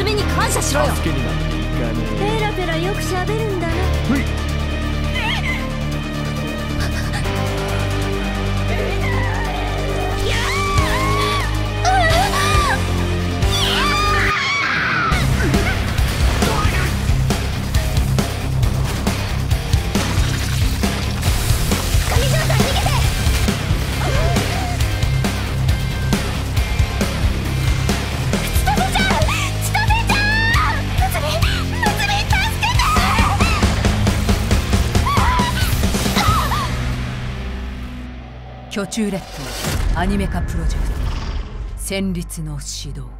娘に感謝しろよ。ペラペラよく喋るんだな。巨中列島アニメ化プロジェクト戦慄の指導